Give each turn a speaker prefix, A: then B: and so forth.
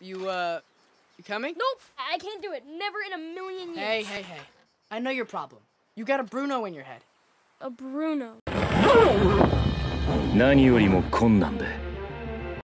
A: You, uh, you coming?
B: Nope, I can't do it. Never in a million years.
A: Hey, hey, hey. I know your problem. You got a Bruno in your head.
B: A Bruno.
C: 何よりも困難で